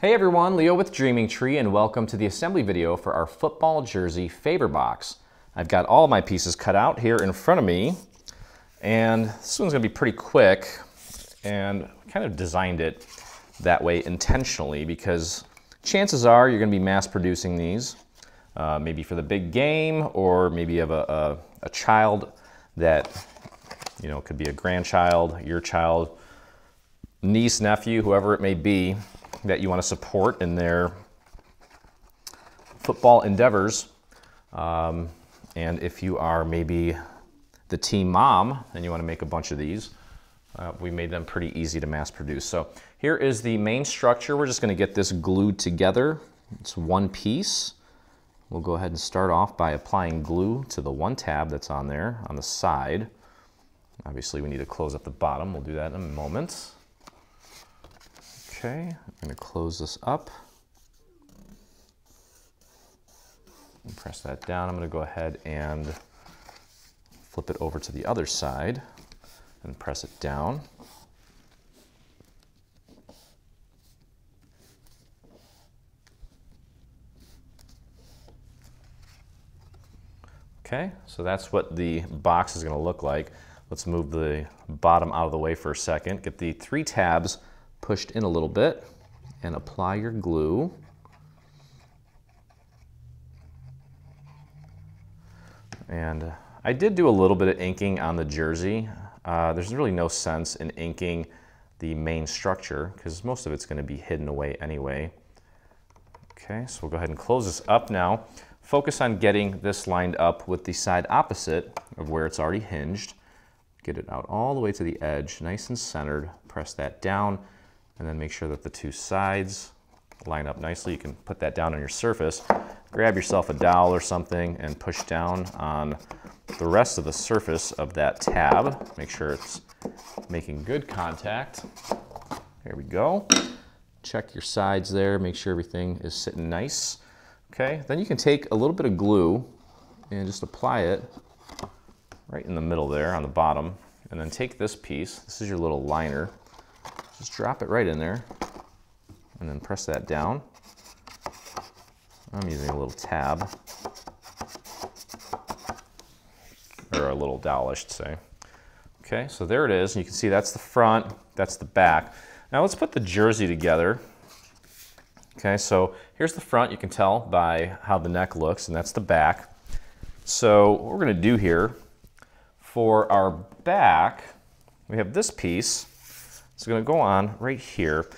Hey everyone, Leo with Dreaming Tree and welcome to the assembly video for our football jersey favor box. I've got all my pieces cut out here in front of me and this one's gonna be pretty quick and kind of designed it that way intentionally because chances are you're gonna be mass producing these uh, maybe for the big game or maybe you have a, a, a child that you know could be a grandchild, your child, niece, nephew, whoever it may be that you want to support in their football endeavors. Um, and if you are maybe the team mom and you want to make a bunch of these, uh, we made them pretty easy to mass produce. So here is the main structure. We're just going to get this glued together. It's one piece. We'll go ahead and start off by applying glue to the one tab that's on there on the side. Obviously we need to close up the bottom. We'll do that in a moment. Okay, I'm going to close this up. And press that down. I'm going to go ahead and flip it over to the other side and press it down. Okay, so that's what the box is going to look like. Let's move the bottom out of the way for a second. Get the three tabs pushed in a little bit and apply your glue. And I did do a little bit of inking on the jersey. Uh, there's really no sense in inking the main structure because most of it's going to be hidden away anyway. Okay, so we'll go ahead and close this up now. Focus on getting this lined up with the side opposite of where it's already hinged. Get it out all the way to the edge, nice and centered. Press that down and then make sure that the two sides line up nicely. You can put that down on your surface. Grab yourself a dowel or something and push down on the rest of the surface of that tab. Make sure it's making good contact. There we go. Check your sides there, make sure everything is sitting nice. Okay, then you can take a little bit of glue and just apply it right in the middle there on the bottom. And then take this piece, this is your little liner, just drop it right in there and then press that down. I'm using a little tab or a little dowel, I should say. Okay, so there it is. You can see that's the front, that's the back. Now let's put the jersey together. Okay, so here's the front. You can tell by how the neck looks, and that's the back. So what we're going to do here for our back, we have this piece. It's going to go on right here.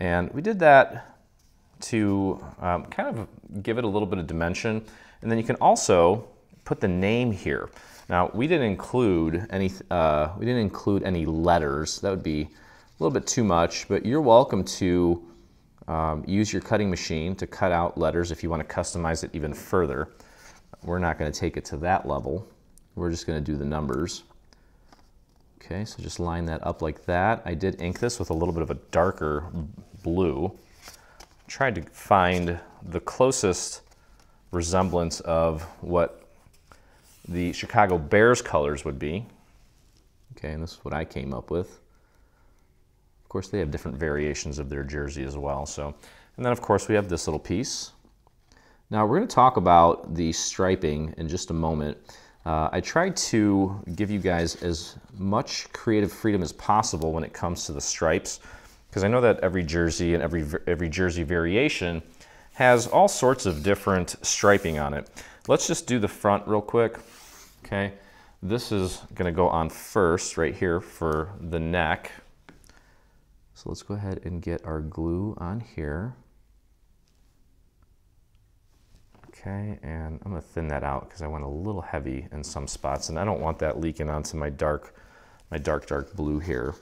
And we did that to um, kind of give it a little bit of dimension. And then you can also put the name here. Now we didn't include any uh, we didn't include any letters. That would be a little bit too much, but you're welcome to um, use your cutting machine to cut out letters if you want to customize it even further. We're not going to take it to that level. We're just going to do the numbers. Okay, so just line that up like that. I did ink this with a little bit of a darker blue. Tried to find the closest resemblance of what the Chicago Bears colors would be. Okay, and this is what I came up with. Of course, they have different variations of their jersey as well. So, and then of course we have this little piece. Now we're going to talk about the striping in just a moment. Uh, I tried to give you guys as much creative freedom as possible when it comes to the stripes, because I know that every jersey and every, every jersey variation has all sorts of different striping on it. Let's just do the front real quick, okay? This is gonna go on first right here for the neck. So let's go ahead and get our glue on here. Okay, and I'm gonna thin that out because I went a little heavy in some spots and I don't want that leaking onto my dark, my dark, dark blue here.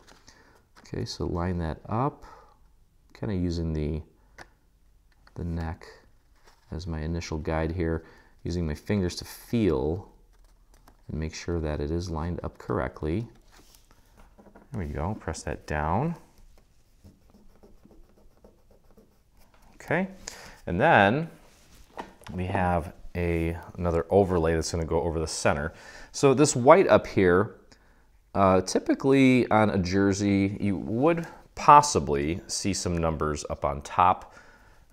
Okay, so line that up, kind of using the, the neck as my initial guide here, using my fingers to feel and make sure that it is lined up correctly. There we go, press that down. Okay, and then we have a, another overlay that's going to go over the center. So this white up here, uh, typically on a jersey, you would possibly see some numbers up on top.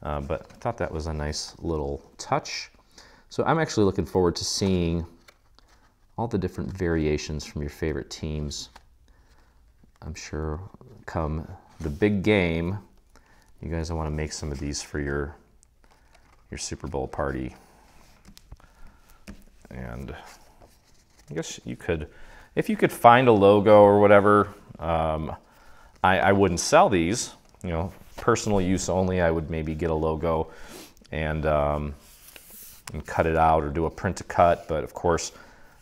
Uh, but I thought that was a nice little touch. So I'm actually looking forward to seeing all the different variations from your favorite teams. I'm sure come the big game, you guys want to make some of these for your your Super Bowl party. And I guess you could, if you could find a logo or whatever, um, I, I wouldn't sell these. You know, personal use only. I would maybe get a logo and, um, and cut it out or do a print to cut. But of course,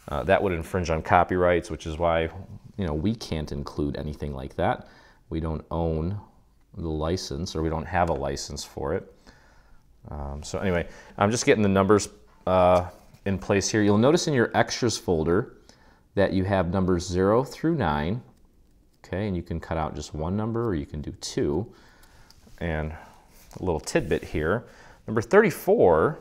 uh, that would infringe on copyrights, which is why you know we can't include anything like that. We don't own the license, or we don't have a license for it. Um, so anyway, I'm just getting the numbers uh, in place here. You'll notice in your extras folder that you have numbers 0 through 9. Okay, and you can cut out just one number or you can do two. And a little tidbit here. Number 34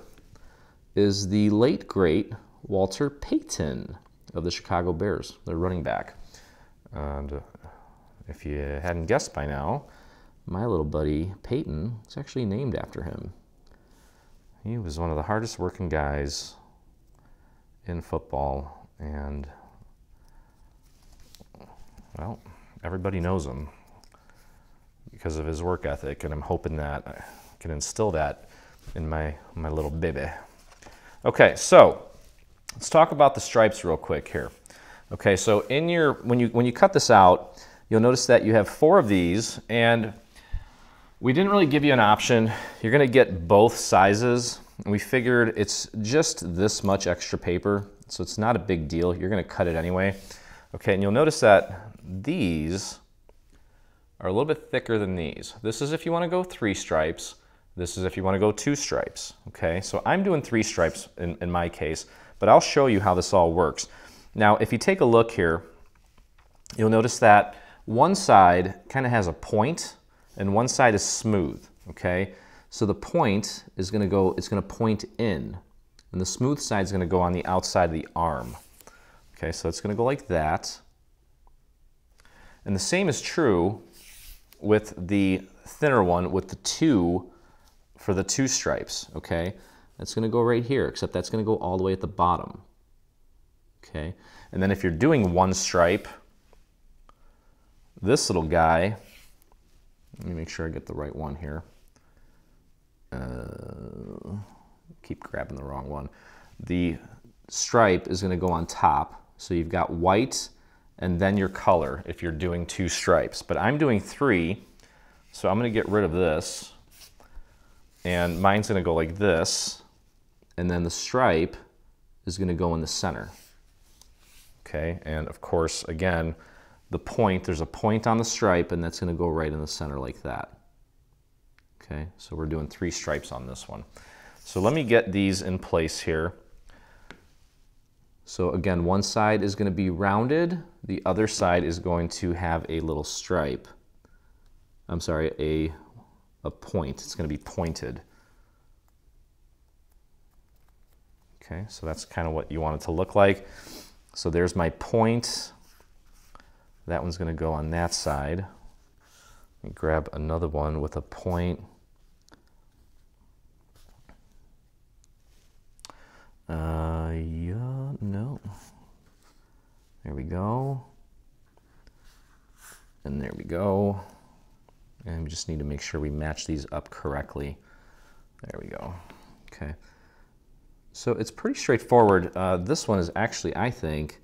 is the late great Walter Payton of the Chicago Bears, their running back. And uh, if you hadn't guessed by now, my little buddy Peyton is actually named after him. He was one of the hardest working guys in football, and well, everybody knows him because of his work ethic, and I'm hoping that I can instill that in my, my little baby. Okay, so let's talk about the stripes real quick here. Okay, so in your when you when you cut this out, you'll notice that you have four of these, and we didn't really give you an option. You're gonna get both sizes. We figured it's just this much extra paper, so it's not a big deal. You're gonna cut it anyway. Okay, and you'll notice that these are a little bit thicker than these. This is if you wanna go three stripes. This is if you wanna go two stripes, okay? So I'm doing three stripes in, in my case, but I'll show you how this all works. Now, if you take a look here, you'll notice that one side kind of has a point and one side is smooth, okay? So the point is gonna go, it's gonna point in and the smooth side is gonna go on the outside of the arm. Okay, so it's gonna go like that. And the same is true with the thinner one with the two for the two stripes, okay? That's gonna go right here, except that's gonna go all the way at the bottom, okay? And then if you're doing one stripe, this little guy, let me make sure I get the right one here. Uh, keep grabbing the wrong one. The stripe is going to go on top. So you've got white and then your color if you're doing two stripes. But I'm doing three, so I'm going to get rid of this. And mine's going to go like this. And then the stripe is going to go in the center. Okay, and of course, again, the point, there's a point on the stripe and that's going to go right in the center like that. Okay, so we're doing three stripes on this one. So let me get these in place here. So again, one side is going to be rounded, the other side is going to have a little stripe. I'm sorry, a, a point. It's going to be pointed. Okay, so that's kind of what you want it to look like. So there's my point. That one's going to go on that side. grab another one with a point. Uh, yeah, no. There we go. And there we go. And we just need to make sure we match these up correctly. There we go. Okay. So it's pretty straightforward. Uh, this one is actually, I think,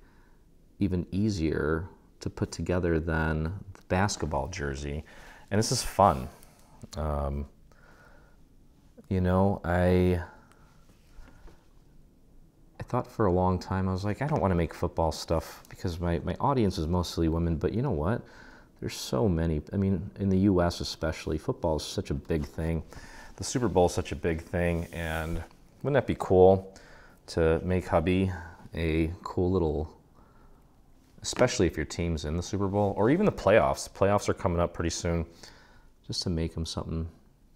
even easier to put together than the basketball jersey. And this is fun. Um, you know, I I thought for a long time, I was like, I don't want to make football stuff because my, my audience is mostly women, but you know what? There's so many. I mean, in the US especially, football is such a big thing. The Super Bowl is such a big thing, and wouldn't that be cool to make hubby a cool little, especially if your team's in the Super Bowl or even the playoffs. Playoffs are coming up pretty soon. Just to make them something,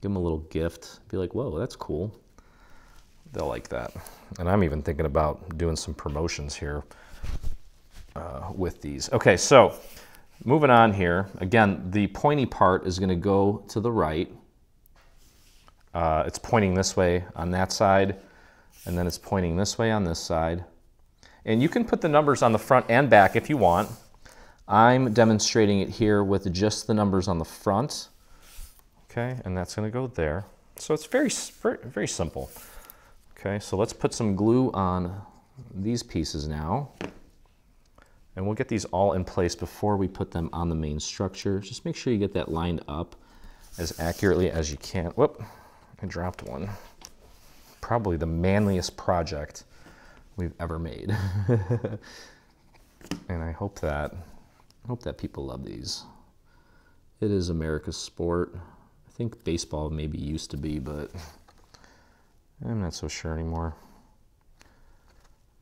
give them a little gift, be like, whoa, that's cool they'll like that. And I'm even thinking about doing some promotions here uh, with these. Okay, so moving on here, again, the pointy part is going to go to the right. Uh, it's pointing this way on that side, and then it's pointing this way on this side. And you can put the numbers on the front and back if you want. I'm demonstrating it here with just the numbers on the front. Okay, and that's going to go there. So it's very, very, very simple. Okay, so let's put some glue on these pieces now. And we'll get these all in place before we put them on the main structure. Just make sure you get that lined up as accurately as you can. Whoop, I dropped one. Probably the manliest project we've ever made. and I hope that, I hope that people love these. It is America's sport. I think baseball maybe used to be, but I'm not so sure anymore.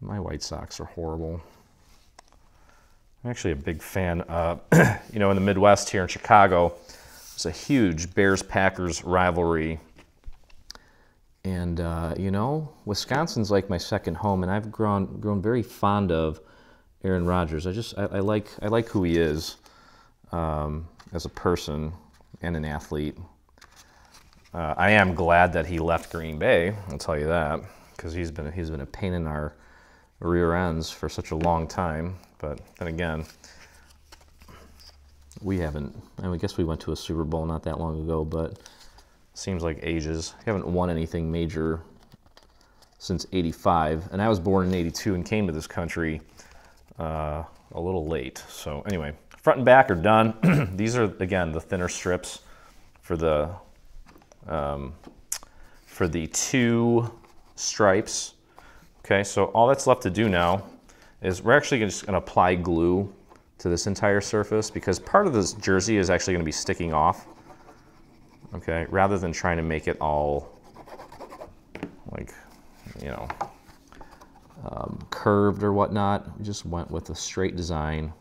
My White Sox are horrible. I'm actually a big fan. Uh, you know, in the Midwest here in Chicago, there's a huge Bears-Packers rivalry. And, uh, you know, Wisconsin's like my second home, and I've grown, grown very fond of Aaron Rodgers. I just, I, I like, I like who he is um, as a person and an athlete. Uh, I am glad that he left Green Bay, I'll tell you that, because he's been, he's been a pain in our rear ends for such a long time. But then again, we haven't, I, mean, I guess we went to a Super Bowl not that long ago, but seems like ages. We haven't won anything major since 85. And I was born in 82 and came to this country uh, a little late. So anyway, front and back are done. These are, again, the thinner strips for the, um, for the two stripes. Okay, so all that's left to do now is we're actually just gonna apply glue to this entire surface because part of this jersey is actually gonna be sticking off, okay, rather than trying to make it all like, you know, um, curved or whatnot. We just went with a straight design.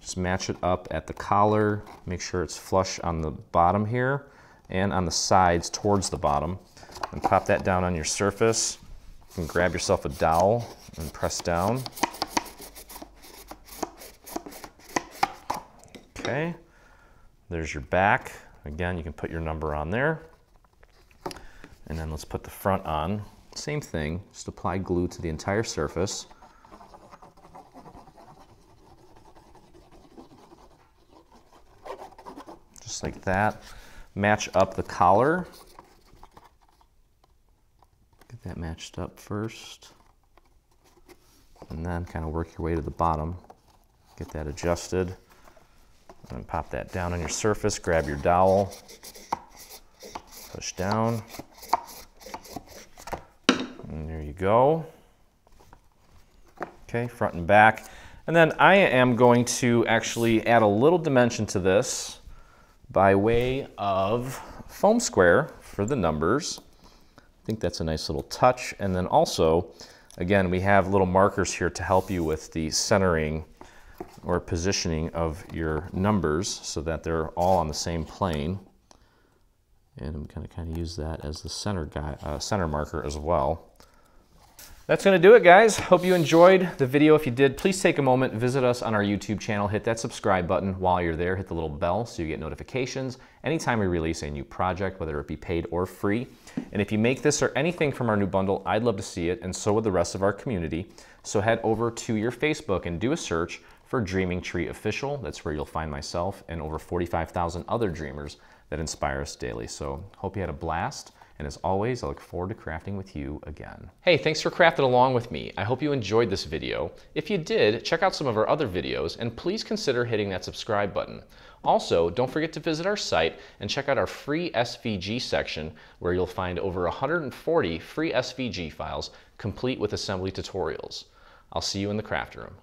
Just match it up at the collar, make sure it's flush on the bottom here and on the sides towards the bottom. And pop that down on your surface. You can grab yourself a dowel and press down. Okay, there's your back. Again, you can put your number on there. And then let's put the front on. Same thing, just apply glue to the entire surface. Just like that. Match up the collar. Get that matched up first. And then kind of work your way to the bottom. Get that adjusted. And pop that down on your surface, grab your dowel, push down. And there you go. Okay, front and back. And then I am going to actually add a little dimension to this by way of foam square for the numbers. I think that's a nice little touch. And then also, again, we have little markers here to help you with the centering or positioning of your numbers so that they're all on the same plane. And I'm to kind of use that as the center, guy, uh, center marker as well. That's going to do it, guys. Hope you enjoyed the video. If you did, please take a moment, visit us on our YouTube channel, hit that subscribe button while you're there, hit the little bell so you get notifications anytime we release a new project, whether it be paid or free. And if you make this or anything from our new bundle, I'd love to see it, and so would the rest of our community. So head over to your Facebook and do a search for Dreaming Tree Official. That's where you'll find myself and over 45,000 other dreamers that inspire us daily. So hope you had a blast. And as always, I look forward to crafting with you again. Hey, thanks for crafting along with me. I hope you enjoyed this video. If you did, check out some of our other videos and please consider hitting that subscribe button. Also, don't forget to visit our site and check out our free SVG section where you'll find over 140 free SVG files complete with assembly tutorials. I'll see you in the craft room.